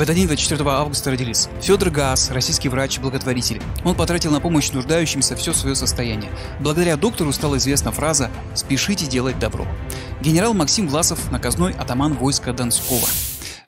этот день, 24 августа, родились Федор Гаас, российский врач-благотворитель. Он потратил на помощь нуждающимся все свое состояние. Благодаря доктору стала известна фраза «Спешите делать добро». Генерал Максим Власов, наказной атаман войска Донского.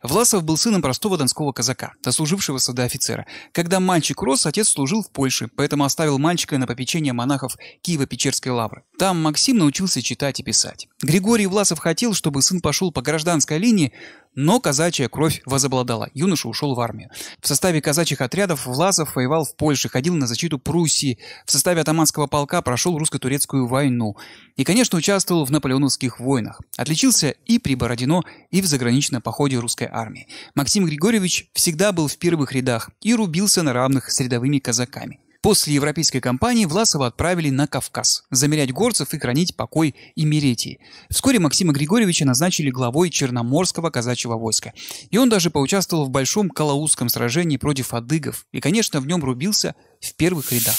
Власов был сыном простого донского казака, дослужившегося до офицера. Когда мальчик рос, отец служил в Польше, поэтому оставил мальчика на попечение монахов Киево-Печерской лавры. Там Максим научился читать и писать. Григорий Власов хотел, чтобы сын пошел по гражданской линии, но казачья кровь возобладала. Юноша ушел в армию. В составе казачьих отрядов Власов воевал в Польше, ходил на защиту Пруссии. В составе атаманского полка прошел русско-турецкую войну. И, конечно, участвовал в наполеоновских войнах. Отличился и при Бородино, и в заграничном походе русской армии. Максим Григорьевич всегда был в первых рядах и рубился на равных с рядовыми казаками. После европейской кампании Власова отправили на Кавказ, замерять горцев и хранить покой и Меретии. Вскоре Максима Григорьевича назначили главой Черноморского казачьего войска. И он даже поучаствовал в большом Калаузском сражении против адыгов и, конечно, в нем рубился в первых рядах.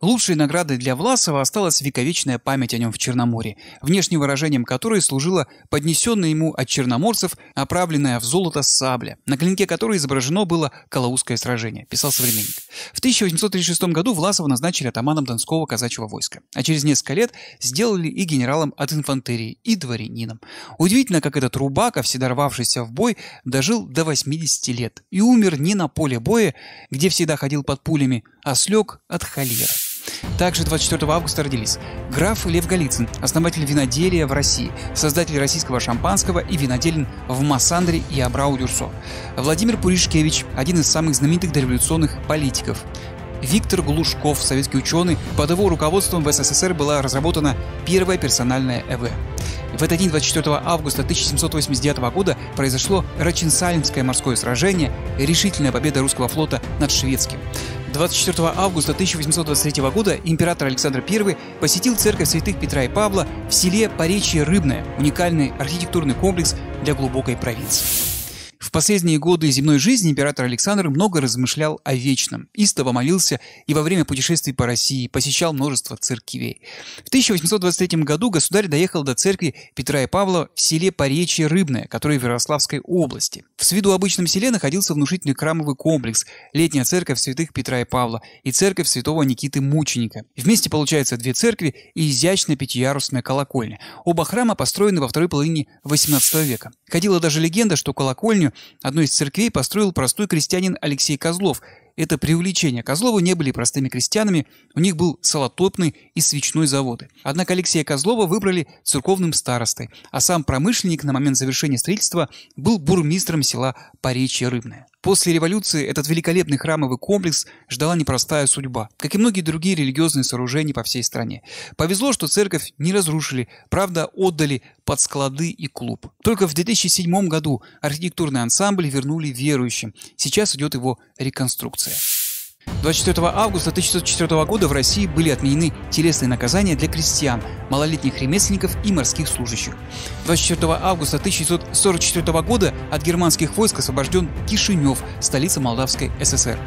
Лучшей наградой для Власова осталась вековечная память о нем в Черноморье, внешним выражением которой служила поднесенная ему от черноморцев оправленная в золото сабля, на клинке которой изображено было Калаузское сражение, писал современник. В 1836 году Власова назначили атаманом Донского казачьего войска, а через несколько лет сделали и генералом от инфантерии, и дворянином. Удивительно, как этот Рубака, всегда рвавшийся в бой, дожил до 80 лет и умер не на поле боя, где всегда ходил под пулями, а слег от холеры. Также 24 августа родились граф Лев Голицын, основатель виноделия в России, создатель российского шампанского и виноделин в Массандре и Абрау-Дюрсо. Владимир Пуришкевич, один из самых знаменитых дореволюционных политиков. Виктор Глушков, советский ученый, под его руководством в СССР была разработана первая персональная ЭВ. В этот день, 24 августа 1789 года, произошло Рачинсалинское морское сражение, решительная победа русского флота над шведским. 24 августа 1823 года император Александр I посетил церковь святых Петра и Павла в селе Поречье Рыбное, уникальный архитектурный комплекс для глубокой провинции. В последние годы земной жизни император Александр много размышлял о вечном, истово молился и во время путешествий по России посещал множество церквей. В 1823 году государь доехал до церкви Петра и Павла в селе Поречье Рыбное, которое в Ярославской области. В с виду обычном селе находился внушительный храмовый комплекс, летняя церковь святых Петра и Павла и церковь святого Никиты Мученика. Вместе получается две церкви и изящная пятиярусная колокольня. Оба храма построены во второй половине XVIII века. Ходила даже легенда, что колокольню одной из церквей построил простой крестьянин Алексей Козлов, это преувеличение. Козловы не были простыми крестьянами, у них был солотопный и свечной заводы. Однако Алексея Козлова выбрали церковным старостой, а сам промышленник на момент завершения строительства был бурмистром села Поречье Рыбное. После революции этот великолепный храмовый комплекс ждала непростая судьба, как и многие другие религиозные сооружения по всей стране. Повезло, что церковь не разрушили, правда отдали под склады и клуб. Только в 2007 году архитектурный ансамбль вернули верующим. Сейчас идет его реконструкция. 24 августа 1904 года в России были отменены телесные наказания для крестьян, малолетних ремесленников и морских служащих. 24 августа 1944 года от германских войск освобожден Кишинев, столица Молдавской ССР.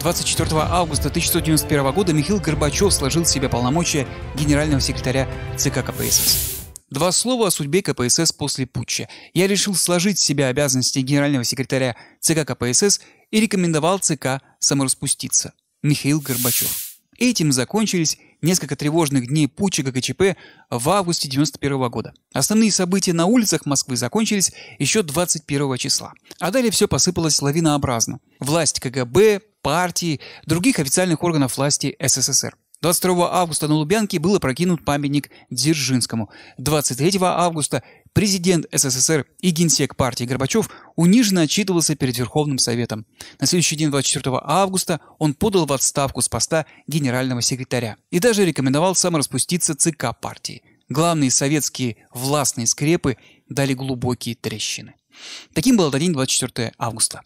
24 августа 1991 года Михаил Горбачев сложил в себя полномочия генерального секретаря ЦК КПСС. Два слова о судьбе КПСС после путча. Я решил сложить в себя обязанности генерального секретаря ЦК КПСС и рекомендовал ЦК самораспуститься. Михаил Горбачев. Этим закончились несколько тревожных дней путча ГКЧП в августе 1991 года. Основные события на улицах Москвы закончились еще 21 числа. А далее все посыпалось лавинообразно. Власть КГБ, партии, других официальных органов власти СССР. 22 августа на Лубянке был опрокинут памятник Дзержинскому. 23 августа президент СССР и генсек партии Горбачев униженно отчитывался перед Верховным Советом. На следующий день, 24 августа, он подал в отставку с поста генерального секретаря и даже рекомендовал самораспуститься ЦК партии. Главные советские властные скрепы дали глубокие трещины. Таким был день 24 августа.